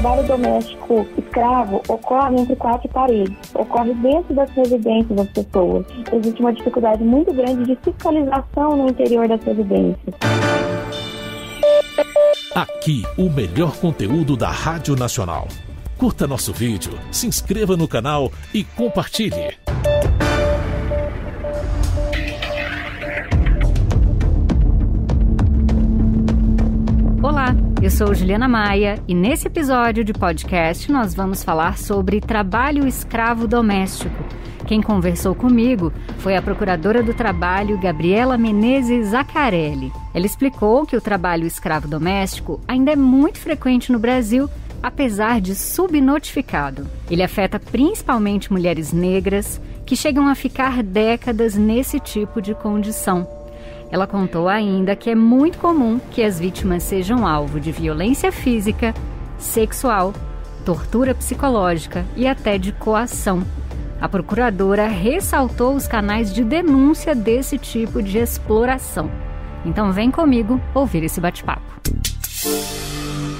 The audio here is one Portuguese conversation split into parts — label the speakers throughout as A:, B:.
A: trabalho doméstico escravo ocorre entre quatro paredes, ocorre dentro das residências das pessoas. Existe uma dificuldade muito grande de fiscalização no interior das residências.
B: Aqui, o melhor conteúdo da Rádio Nacional. Curta nosso vídeo, se inscreva no canal e compartilhe.
C: Eu sou Juliana Maia e nesse episódio de podcast nós vamos falar sobre trabalho escravo doméstico. Quem conversou comigo foi a procuradora do trabalho Gabriela Menezes Zaccarelli. Ela explicou que o trabalho escravo doméstico ainda é muito frequente no Brasil, apesar de subnotificado. Ele afeta principalmente mulheres negras que chegam a ficar décadas nesse tipo de condição. Ela contou ainda que é muito comum que as vítimas sejam alvo de violência física, sexual, tortura psicológica e até de coação. A procuradora ressaltou os canais de denúncia desse tipo de exploração. Então vem comigo ouvir esse bate-papo.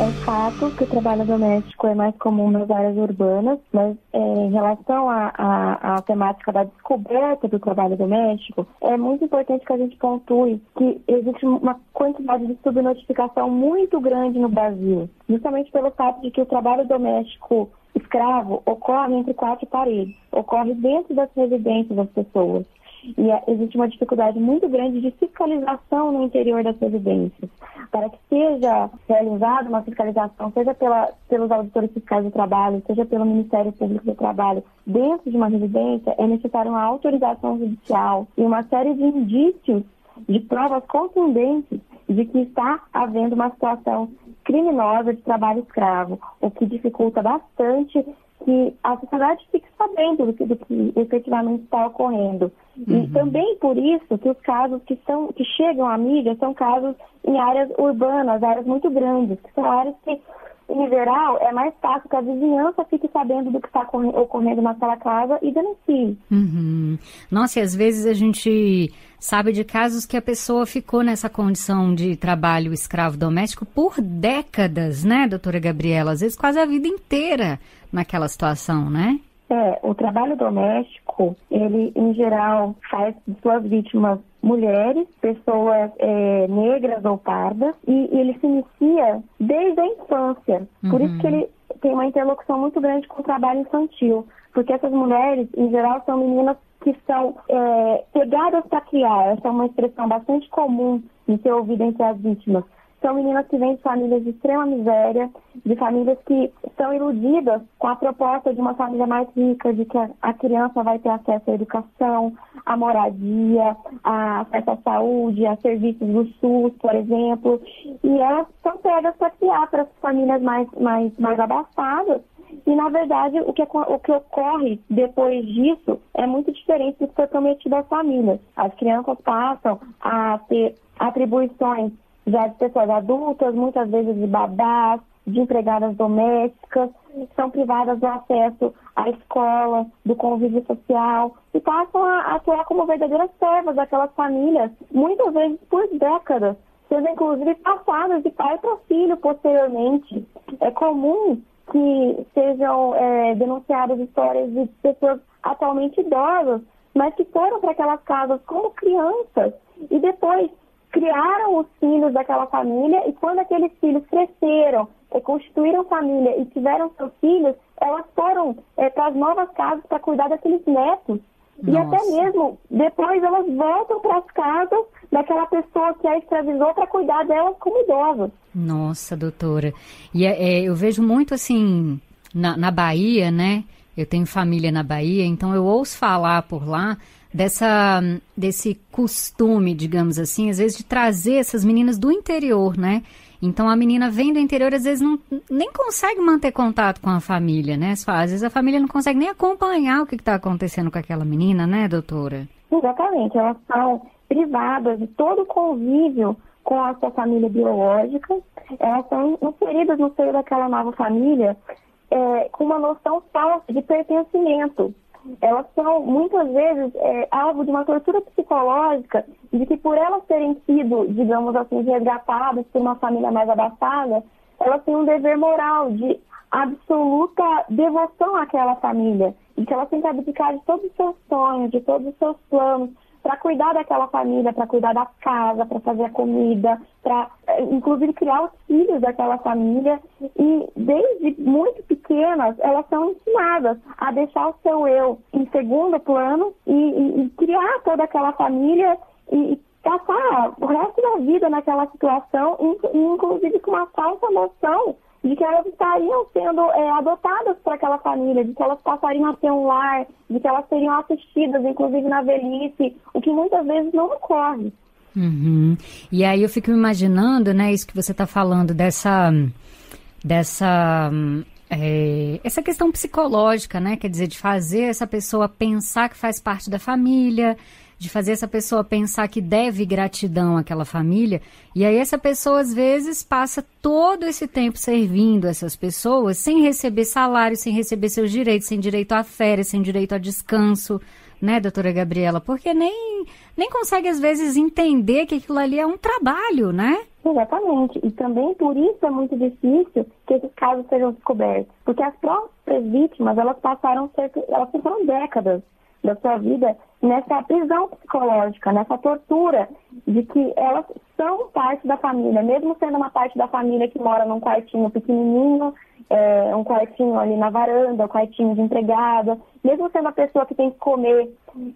A: É fato que o trabalho doméstico é mais comum nas áreas urbanas, mas é, em relação à temática da descoberta do trabalho doméstico, é muito importante que a gente pontue que existe uma quantidade de subnotificação muito grande no Brasil, justamente pelo fato de que o trabalho doméstico escravo ocorre entre quatro paredes, ocorre dentro das residências das pessoas. E é, existe uma dificuldade muito grande de fiscalização no interior das residências. Para que seja realizada uma fiscalização, seja pela, pelos auditores fiscais do trabalho, seja pelo Ministério Público do Trabalho, dentro de uma residência, é necessária uma autorização judicial e uma série de indícios de provas contundentes de que está havendo uma situação criminosa de trabalho escravo, o que dificulta bastante que a sociedade fique sabendo do que, do que efetivamente está ocorrendo. Uhum. E também por isso que os casos que, são, que chegam à mídia são casos em áreas urbanas, áreas muito grandes, que são áreas que em geral, é mais fácil que a vizinhança fique sabendo do que está ocorrendo naquela casa e denuncie.
C: Uhum. Nossa, e às vezes a gente sabe de casos que a pessoa ficou nessa condição de trabalho escravo doméstico por décadas, né, doutora Gabriela? Às vezes quase a vida inteira naquela situação, né?
A: É, o trabalho doméstico, ele em geral faz de suas vítimas mulheres, pessoas é, negras ou pardas, e, e, ele se inicia desde a infância. Uhum. Por isso uhum. que ele tem uma interlocução muito grande com o trabalho infantil, porque essas mulheres, em geral, são meninas que são é, pegadas para criar. Essa é uma expressão bastante comum de ser ouvida entre as vítimas. São meninas que vêm de famílias de extrema miséria, de famílias que são iludidas com a proposta de uma família mais rica, de que a criança vai ter acesso à educação, à moradia, a acesso à saúde, a serviços do SUS, por exemplo. E elas são pegas para criar para as famílias mais, mais, mais abastadas. E, na verdade, o que, o que ocorre depois disso é muito diferente do que foi prometido às famílias. As crianças passam a ter atribuições já de pessoas adultas, muitas vezes de babás, de empregadas domésticas, são privadas do acesso à escola, do convívio social e passam a atuar como verdadeiras servas daquelas famílias, muitas vezes por décadas, sendo inclusive passadas de pai para filho posteriormente. É comum que sejam é, denunciadas histórias de pessoas atualmente idosas, mas que foram para aquelas casas como crianças e depois criaram os filhos daquela família e quando aqueles filhos cresceram, e constituíram família e tiveram seus filhos, elas foram é, para as novas casas para cuidar daqueles netos. Nossa. E até mesmo depois elas voltam para as casas daquela pessoa que a escravizou para cuidar delas como idosas.
C: Nossa, doutora. E é, é, eu vejo muito assim na, na Bahia, né? Eu tenho família na Bahia, então eu ouço falar por lá dessa desse costume, digamos assim, às vezes de trazer essas meninas do interior, né? Então a menina vem do interior, às vezes não, nem consegue manter contato com a família, né? Às vezes a família não consegue nem acompanhar o que está acontecendo com aquela menina, né, doutora?
A: Exatamente, elas são privadas de todo o convívio com a sua família biológica, elas são inseridas no seio daquela nova família é, com uma noção falsa de pertencimento. Elas são muitas vezes é, alvo de uma tortura psicológica de que por elas terem sido, digamos assim, resgatadas por uma família mais abastada, elas têm um dever moral de absoluta devoção àquela família, e que elas têm que abdicar de todos os seus sonhos, de todos os seus planos, para cuidar daquela família, para cuidar da casa, para fazer a comida, para eh, inclusive criar os filhos daquela família. E desde muito pequenas, elas são ensinadas a deixar o seu eu em segundo plano e, e, e criar toda aquela família e, passar o resto da vida naquela situação, inclusive com uma falsa noção de que elas estariam sendo é, adotadas por aquela família, de que elas passariam a ter um lar, de que elas seriam assistidas, inclusive na velhice, o que muitas vezes não ocorre.
C: Uhum. E aí eu fico imaginando, né, isso que você está falando, dessa, dessa é, essa questão psicológica, né? Quer dizer, de fazer essa pessoa pensar que faz parte da família, de fazer essa pessoa pensar que deve gratidão àquela família. E aí essa pessoa às vezes passa todo esse tempo servindo essas pessoas sem receber salário, sem receber seus direitos, sem direito a férias, sem direito a descanso, né, doutora Gabriela? Porque nem, nem consegue às vezes entender que aquilo ali é um trabalho, né?
A: Exatamente. E também por isso é muito difícil que esses casos sejam descobertos. Porque as próprias vítimas, elas passaram cerca, elas passaram décadas da sua vida nessa prisão psicológica, nessa tortura de que elas são parte da família, mesmo sendo uma parte da família que mora num quartinho pequenininho, é, um quartinho ali na varanda, um quartinho de empregada, mesmo sendo a pessoa que tem que comer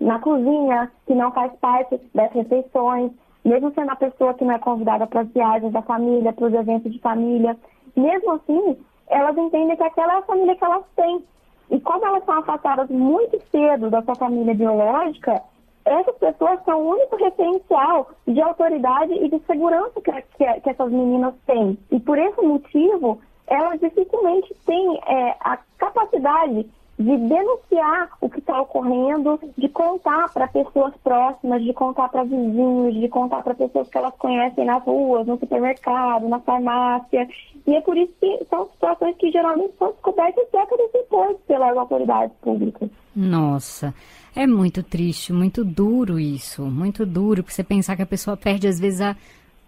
A: na cozinha, que não faz parte das refeições, mesmo sendo a pessoa que não é convidada para as viagens da família, para os eventos de família, mesmo assim, elas entendem que aquela é a família que elas têm e como elas são afastadas muito cedo da sua família biológica, essas pessoas são o único referencial de autoridade e de segurança que, que, que essas meninas têm. E por esse motivo, elas dificilmente têm é, a capacidade de denunciar o que está ocorrendo, de contar para pessoas próximas, de contar para vizinhos, de contar para pessoas que elas conhecem nas ruas, no supermercado, na farmácia. E é por isso que são situações que geralmente são descobertas décadas depois pelas autoridades públicas.
C: Nossa. É muito triste, muito duro isso, muito duro, porque você pensar que a pessoa perde às vezes a,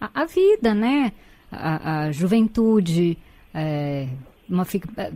C: a, a vida, né? A, a juventude, é, uma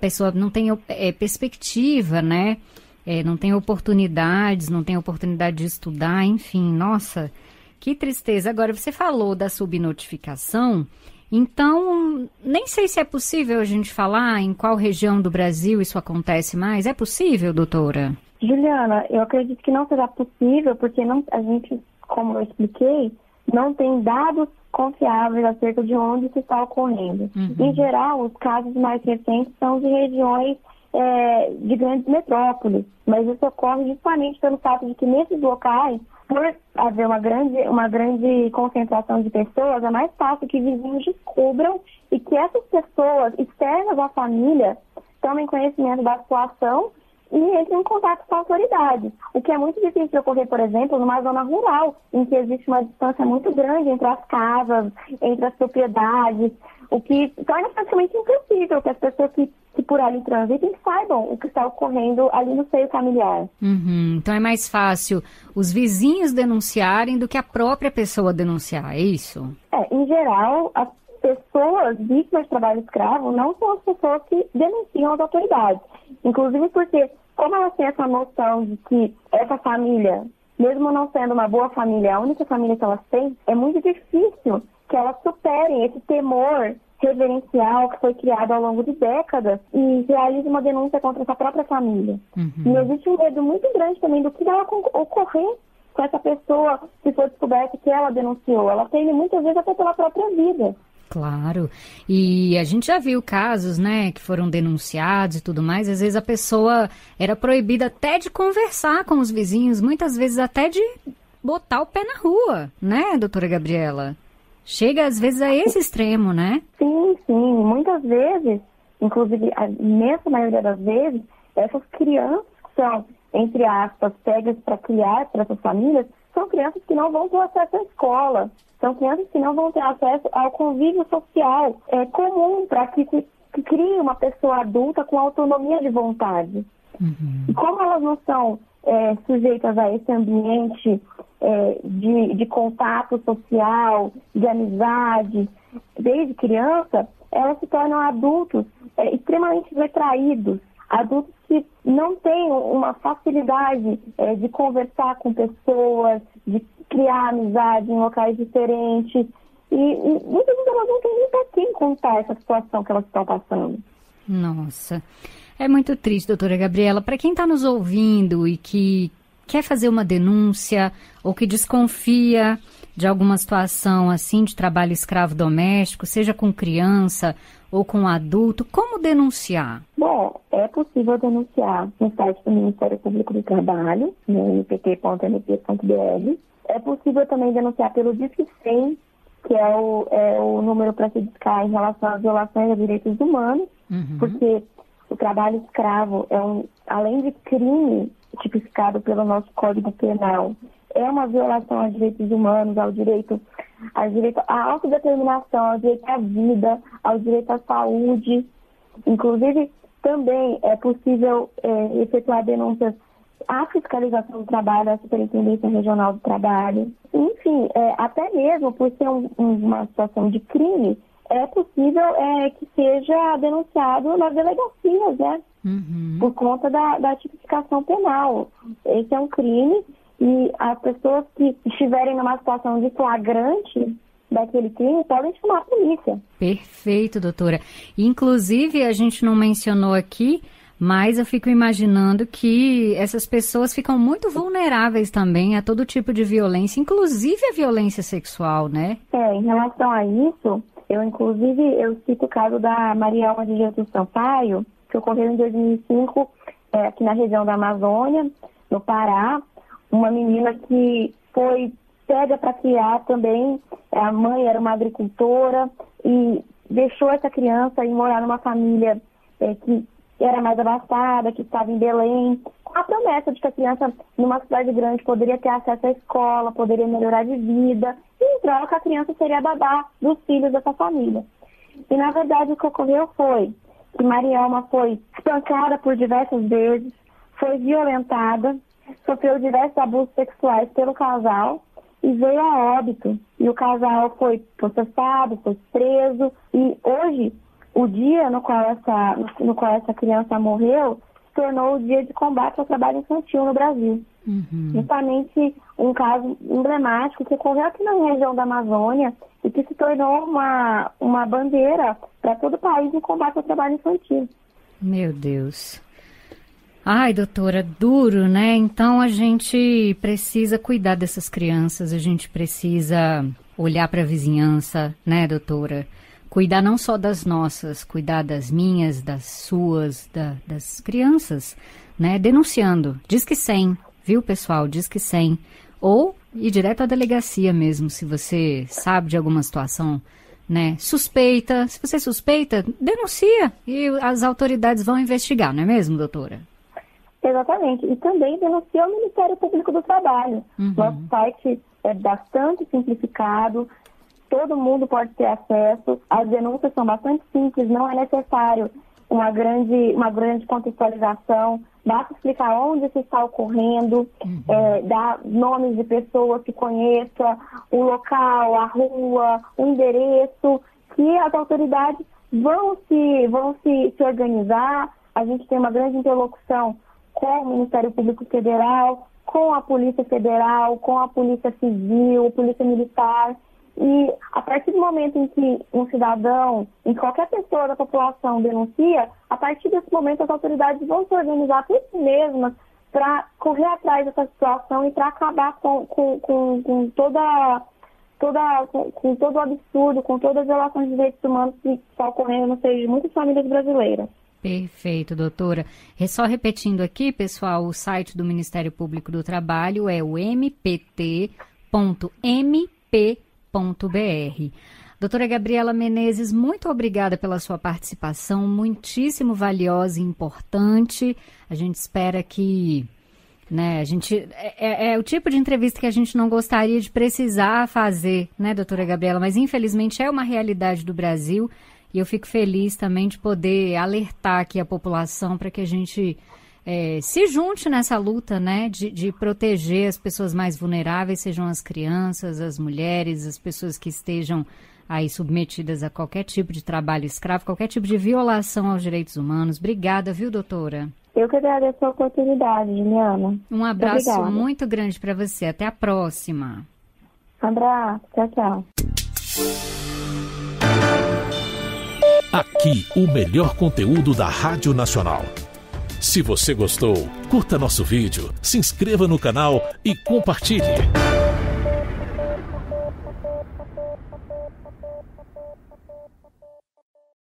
C: pessoa não tem é, perspectiva, né? É, não tem oportunidades, não tem oportunidade de estudar, enfim, nossa, que tristeza. Agora, você falou da subnotificação, então, nem sei se é possível a gente falar em qual região do Brasil isso acontece mais. É possível, doutora?
A: Juliana, eu acredito que não será possível, porque não, a gente, como eu expliquei, não tem dados confiáveis acerca de onde isso está ocorrendo. Uhum. Em geral, os casos mais recentes são de regiões é, de grandes metrópoles, mas isso ocorre justamente pelo fato de que nesses locais, por haver uma grande, uma grande concentração de pessoas, é mais fácil que vizinhos descubram e que essas pessoas externas à família tomem conhecimento da situação e entre em contato com a autoridade. O que é muito difícil de ocorrer, por exemplo, numa zona rural, em que existe uma distância muito grande entre as casas, entre as propriedades, o que torna praticamente impossível que as pessoas que, que por ali transitem saibam o que está ocorrendo ali no seio familiar.
C: Uhum. Então é mais fácil os vizinhos denunciarem do que a própria pessoa denunciar, é isso?
A: É, em geral, as pessoas vítimas de trabalho escravo não são as pessoas que denunciam as autoridades. Inclusive porque como elas têm essa noção de que essa família, mesmo não sendo uma boa família, a única família que elas têm, é muito difícil que elas superem esse temor reverencial que foi criado ao longo de décadas e realize uma denúncia contra essa própria família. Uhum. E existe um medo muito grande também do que vai ocorrer com essa pessoa se for descoberto que ela denunciou. Ela teme muitas vezes até pela própria vida.
C: Claro. E a gente já viu casos, né, que foram denunciados e tudo mais. Às vezes a pessoa era proibida até de conversar com os vizinhos, muitas vezes até de botar o pé na rua, né, doutora Gabriela? Chega às vezes a esse extremo, né?
A: Sim, sim. Muitas vezes, inclusive a imensa maioria das vezes, essas crianças que são, entre aspas, pegas para criar para essas famílias, são crianças que não vão ter acesso à escola, são crianças que não vão ter acesso ao convívio social é, comum para que se crie uma pessoa adulta com autonomia de vontade. Uhum. E como elas não são é, sujeitas a esse ambiente é, de, de contato social, de amizade, desde criança, elas se tornam adultos é, extremamente retraídos, adultos que não têm uma facilidade é, de conversar com pessoas, de criar amizade em locais diferentes. E, e muitas vezes elas não têm nem para quem contar essa situação que elas estão passando.
C: Nossa. É muito triste, doutora Gabriela. Para quem está nos ouvindo e que quer fazer uma denúncia ou que desconfia de alguma situação assim de trabalho escravo doméstico, seja com criança ou com adulto, como denunciar?
A: Bom, é possível denunciar no site do Ministério Público do Trabalho, no ipt.mp.br. É possível também denunciar pelo Disque 100, que é o, é o número para se discar em relação às violações a direitos humanos, uhum. porque o trabalho escravo é um, além de crime tipificado pelo nosso Código Penal, é uma violação aos direitos humanos, ao direito, ao direito à autodeterminação, ao direito à vida, ao direito à saúde. Inclusive, também é possível é, efetuar denúncias à fiscalização do trabalho, à Superintendência Regional do Trabalho. Enfim, é, até mesmo por ser um, uma situação de crime, é possível é, que seja denunciado nas delegacias, né? Uhum. Por conta da, da tipificação penal. Esse é um crime e as pessoas que estiverem numa situação de flagrante daquele crime podem chamar a polícia.
C: Perfeito, doutora. Inclusive, a gente não mencionou aqui, mas eu fico imaginando que essas pessoas ficam muito vulneráveis também a todo tipo de violência, inclusive a violência sexual, né?
A: É, em relação a isso, eu inclusive eu cito o caso da Maria Alma de Jesus Sampaio, que ocorreu em 2005 é, aqui na região da Amazônia, no Pará, uma menina que foi pega para criar também, a mãe era uma agricultora e deixou essa criança ir morar numa família é, que era mais abastada, que estava em Belém, com a promessa de que a criança, numa cidade grande, poderia ter acesso à escola, poderia melhorar de vida, e em troca a criança seria babá dos filhos dessa família. E na verdade o que ocorreu foi que Marielma foi espancada por diversas vezes, foi violentada, sofreu diversos abusos sexuais pelo casal e veio a óbito. E o casal foi processado, foi preso e hoje o dia no qual essa, no qual essa criança morreu tornou o dia de combate ao trabalho infantil no Brasil. Uhum. Justamente um caso emblemático que ocorreu aqui na região da Amazônia e que se tornou uma, uma bandeira para todo o país em combate ao trabalho infantil.
C: Meu Deus. Ai, doutora, duro, né? Então a gente precisa cuidar dessas crianças, a gente precisa olhar para a vizinhança, né, doutora? Cuidar não só das nossas, cuidar das minhas, das suas, da, das crianças, né? Denunciando. Diz que 100, viu, pessoal? Diz que 100. Ou ir direto à delegacia mesmo, se você sabe de alguma situação, né? Suspeita. Se você suspeita, denuncia e as autoridades vão investigar, não é mesmo, doutora?
A: Exatamente. E também denuncia o Ministério Público do Trabalho. Uhum. Nosso site é bastante simplificado, todo mundo pode ter acesso. As denúncias são bastante simples, não é necessário uma grande, uma grande contextualização. Basta explicar onde isso está ocorrendo, uhum. é, dar nomes de pessoas que conheça, o local, a rua, o endereço, que as autoridades vão se, vão se, se organizar. A gente tem uma grande interlocução com o Ministério Público Federal, com a Polícia Federal, com a Polícia Civil, Polícia Militar. E a partir do momento em que um cidadão, em qualquer pessoa da população denuncia, a partir desse momento as autoridades vão se organizar por si mesmas para correr atrás dessa situação e para acabar com, com, com, com toda, toda com, com, todo o absurdo, com todas as violações de direitos humanos que estão ocorrendo no seio de muitas famílias brasileiras.
C: Perfeito, doutora. Só repetindo aqui, pessoal, o site do Ministério Público do Trabalho é o mpt.mp www.cultura.br. Doutora Gabriela Menezes, muito obrigada pela sua participação, muitíssimo valiosa e importante. A gente espera que. Né, a gente, é, é, é, o tipo de entrevista que a gente não gostaria de precisar fazer, né, doutora Gabriela? Mas infelizmente é uma realidade do Brasil e eu fico feliz também de poder alertar aqui a população para que a gente é, se junte nessa luta, né, de, de, proteger as pessoas mais vulneráveis, sejam as crianças, as mulheres, as pessoas que estejam aí submetidas a qualquer tipo de trabalho escravo, qualquer tipo de violação aos direitos humanos. Obrigada, viu, doutora?
A: Eu que agradeço a oportunidade, Juliana.
C: Um abraço Obrigada. muito grande para você. Até a próxima.
A: Um abraço. Tchau, tchau.
B: Aqui, o melhor conteúdo da Rádio Nacional. Se você gostou, curta nosso vídeo, se inscreva no canal e compartilhe.